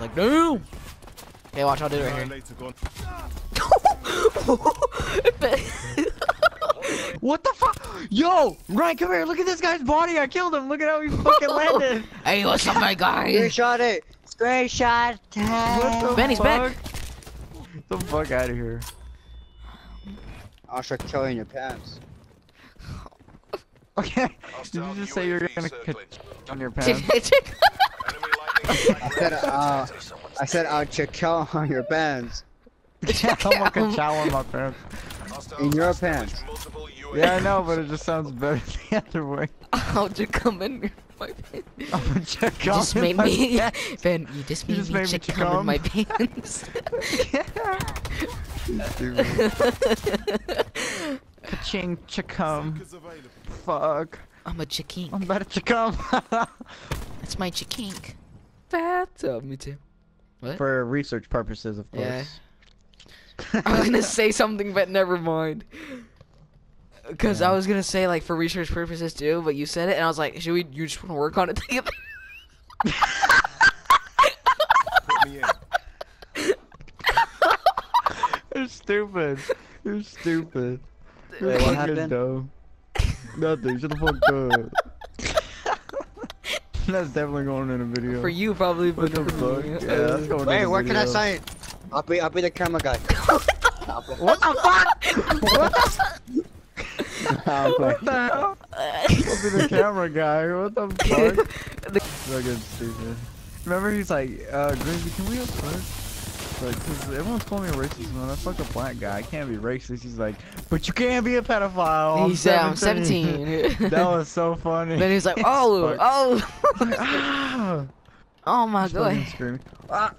It's like, no. Okay, watch, I'll do it right here. What the fuck? Yo, Ryan, come here. Look at this guy's body. I killed him. Look at how he fucking landed. hey, what's up, my guy? Screenshot it. Eh? Screenshot What the time. Benny's back. fuck? Get the fuck out of here. I'll start killing your pants. Okay. Did you just say you're gonna circling. cut on your pants? Enemy lightning I said, uh, I said I'll check kill on your pants. yeah, I'm gonna chow on my pants. In your pants. Yeah, I know, but it just sounds better the other way. How'd you come in my pants? I'm gonna check You just made me, pants. Ben. You just You made just me made me check check cum in my pants. Stupid. Ka-ching, chicum. Seconds available. Fuck. I'm a chickink. I'm about to chicum. That's my chickink. That's uh, me too. What? For research purposes, of course. Yeah. I was gonna say something, but never mind. Cause I was gonna say like for research purposes too, but you said it, and I was like, should we? You just want to work on it together? Put me in. You're stupid. You're stupid. You're Wait, what fucking happened? dumb. Nothing. Shut the fuck up. That's definitely going in a video. For you, probably, What the for fuck? Yeah, that's going in Wait, a where can I sign? I'll be, I'll be the camera guy. What the fuck? what the, I'll what the hell? I'll be the camera guy. What the fuck? The- Fucking stupid. Remember, he's like, uh, Grimsby, can we have fun? Like, cause everyone's calling me a racist, man. I fuck a black guy. I can't be racist. He's like, but you can't be a pedophile. He said I'm 17. that was so funny. then he's like, oh, Fuck. oh, ah, oh my just fucking god. screaming. Ah,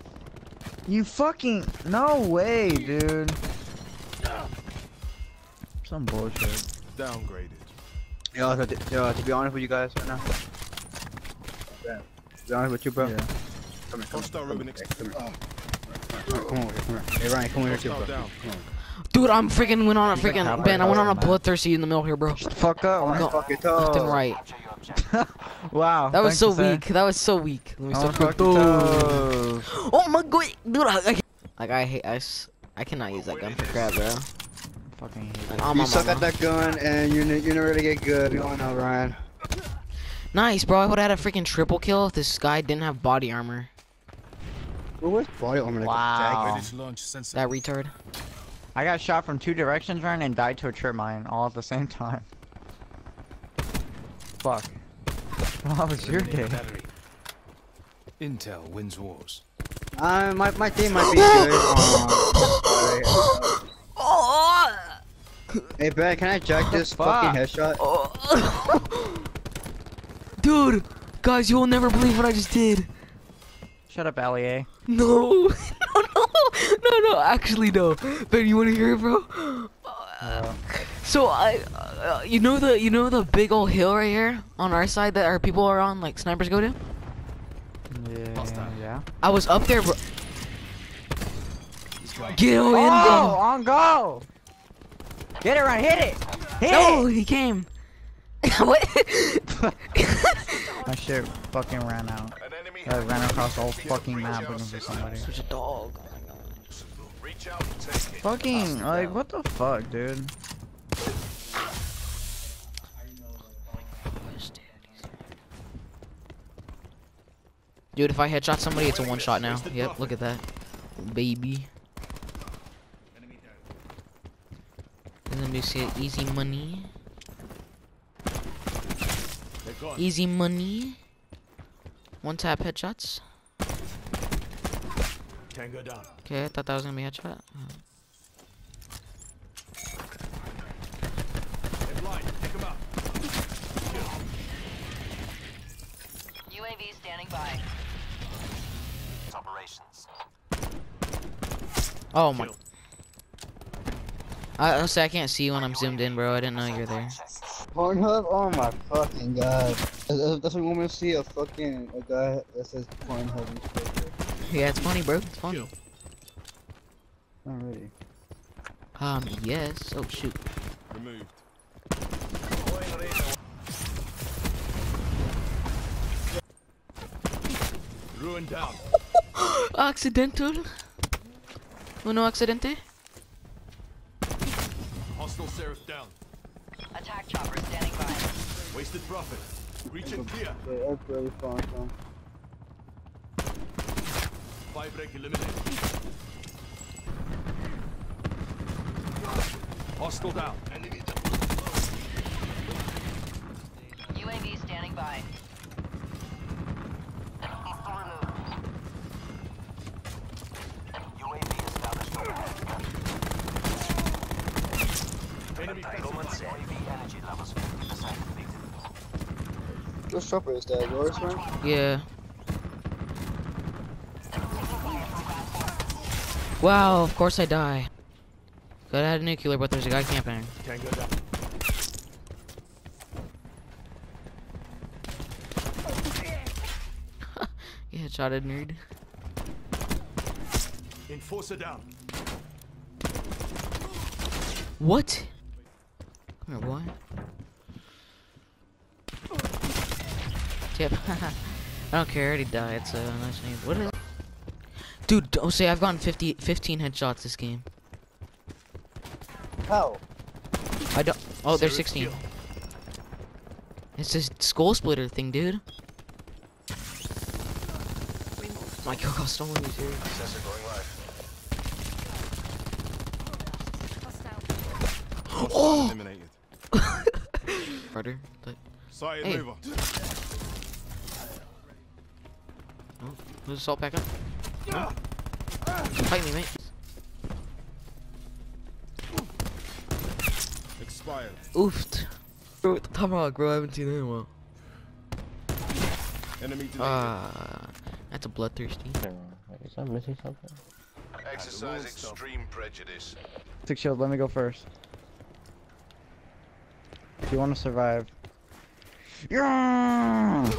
you fucking no way, dude. Some bullshit. Downgraded. Yo, to, yo, to be honest with you guys right now. Yeah. To be honest with you, bro. Yeah. Come here, come Hostile here, Ruben come here, come here. Come over here, come here. Hey, Ryan, come over here, too, bro. down. Come on. Dude, I'm freaking went on a freaking halfway Ben. I went on a across the map. bloodthirsty in the middle here, bro. Shut the fuck up. Go- fuck your Left and right. wow. That was so Hussein. weak. That was so weak. Let me I start wanna fuck your toes. Oh my god, dude! I, I can't- like I hate I, s- I cannot use that gun for crap, bro. Fucking hate Like, it. You suck at that gun, and you're, n- you're not really get good. You don't know, Ryan. Nice, bro. I would have had a freaking triple kill if this guy didn't have body armor. Well, where's body armor? Wow. Ready to launch sensor. That retard. I got shot from two directions, Ryan, and died to a trip mine all at the same time. Fuck. How was your day? Battery. Intel wins wars. Uh, my, my team might be good. Um, Oh! hey, Ben, can I jack this Fuck. fucking headshot? oh. Dude, guys, you will never believe what I just did. Shut up, Allie. No, no, no, no, no. Actually, no. Ben, you want to hear it, bro? Uh, So I, uh, you know the, you know the big old hill right here on our side that our people are on, like snipers go to. yeah, yeah. I was up there, bro. Get on in, Oh, bro. on go! Get it, Ryan, hit it! Hit No, it! he came. what? My shit fucking ran out. I ran across all fucking map looking for somebody. Such a dog. Oh Reach out and take it. Fucking, like, what the fuck, dude? Dude, if I headshot somebody, it's a one shot now. Yep, look at that. Baby. And let me see. Easy money. Easy money. One tap headshots. Tango down. Okay, I thought that was gonna be a headshot. They're blind. Pick 'em up. UAV standing by. Operations. Oh my. I honestly, I can't see you when I'm zoomed in, bro. I didn't know you were there. Pornhub? Oh my fucking god. That's that's what we want to see a fucking a guy that says Pornhub and shit. Yeah, it's funny, bro. It's funny. Already. Um, yes. Oh shoot. Removed. Ruined down. Accidental. Uno accidente. Hostile Seraph down. Attack chopper standing by. Wasted profit. Reach and clear. Wait, that's really far from. Firebreak eliminated. Hostile down. Enemy down. UAV standing by. Enemy pacified. Which chopper is that? Yours, man? Yeah. Wow, of course I die. Could have had a nuclear, but there's a guy camping. Tango down. Yeah, shotted nerd. Enforcer down. What? Come here, boy. Tip. I don't care, I already died, so nice name. What is Dude, don't say I've gotten 50, 15 headshots this game. How? I don't. Oh, there's Seraph 16. It's this skull splitter thing, dude. My kill got stolen, you serious? Oh! Eliminated. Carter, but Sighted Hey. mover. oh, who's assault back up? No. Fight me, mate. Expired. Oofed. Bro, what the tomahawk, bro? I haven't seen that in a while. Enemy deleted. Ah, that's a bloodthirsty. Is I missing something? Exercise extreme prejudice. Six shield, let me go first. If you want to survive. Yeah!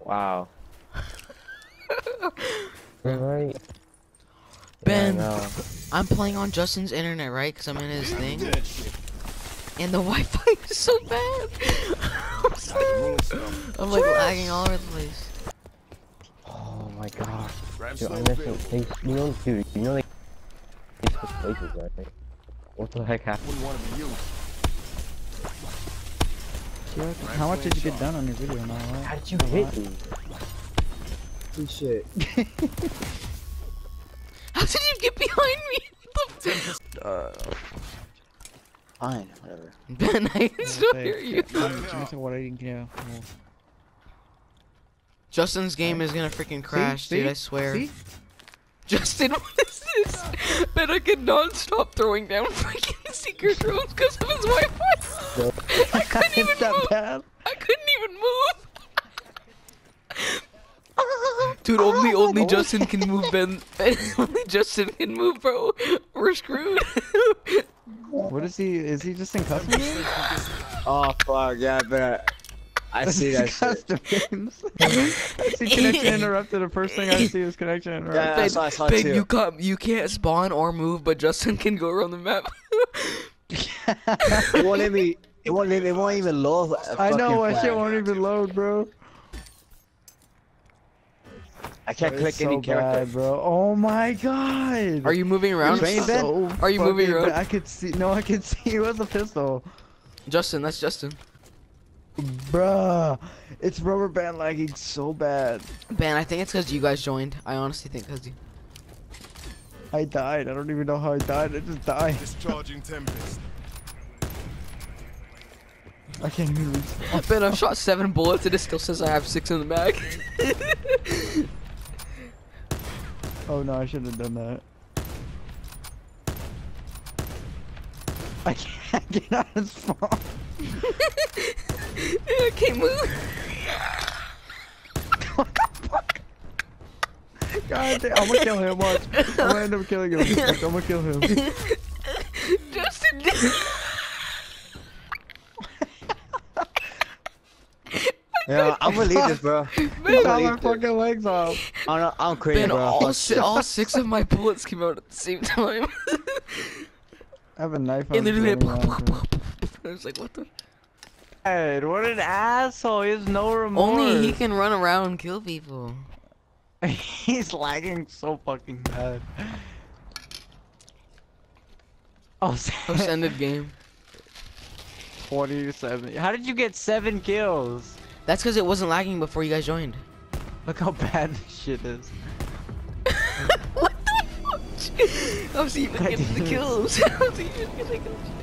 Wow. right. Ben, Yeah, I know. I'm playing on Justin's internet, right? Cause I'm in his thing, and the Wi-Fi is so bad. I'm, so- I'm like lagging all over the place. Oh my god. Dude, I slow missed available. it. They, you know, dude, you know they they switch places, right? What the heck happened? Wouldn't want to be used. How much did you get done on your video now, How did you hit me? Good shit. How did you get behind me? The Uh, Fine, whatever. Ben, I can still hear you. what I didn't get. Justin's game is gonna freaking crash, See? dude. See? I swear. See? Justin, what is this? Ben, I could not stop throwing down freaking secret rooms because of his Wi-Fi. I couldn't even that move. bad? I couldn't even move. Dude, only ah, only Justin can move, Ben. only Justin can move, bro. We're screwed. What is he? Is he just in custom games? Oh fuck, yeah, I bet. I see that shit. custom games. I see connection interrupted. The first thing I see is connection interrupted. Yeah, Ben, I saw, I saw ben too. you can't you can't spawn or move, but Justin can go around the map. It won't let me. It won't let. It won't even load. I know, fucking my shit won't even load, bro. I can't It's click so any character. bad, bro. Oh my god. Are you moving around? Train Ben? So- Are you moving Fucking- around? I could see. No, I could see. It was a pistol, Justin, that's Justin. bruh. It's rubber band lagging so bad. Ben, I think it's because you guys joined. I honestly think because you. I died. I don't even know how I died. I just died. Discharging Tempest. I can't even reach. Ben, I've shot seven bullets and it still says I have six in the bag. Oh no, I shouldn't have done that. I can't get out of spawn. I can't move. God damn, I'm gonna kill him. Watch. I'm gonna end up killing him. I'm gonna kill him. Justin. Yeah, I'm gonna leave this, bro. He Ben, shot my leave this. fucking legs off. I'm, not, I'm quitting, ben bro. all, si- all six of my bullets came out at the same time. I have a knife. and then I'm it running. I was like, what the? God, what an asshole! He has no remorse. Only he can run around and kill people. He's lagging so fucking bad. Oh, Post ended game. 27. How did you get seven kills? That's because it wasn't lagging before you guys joined. Look how bad this shit is. what the fuck? I was even getting the kills. I was even getting the kills.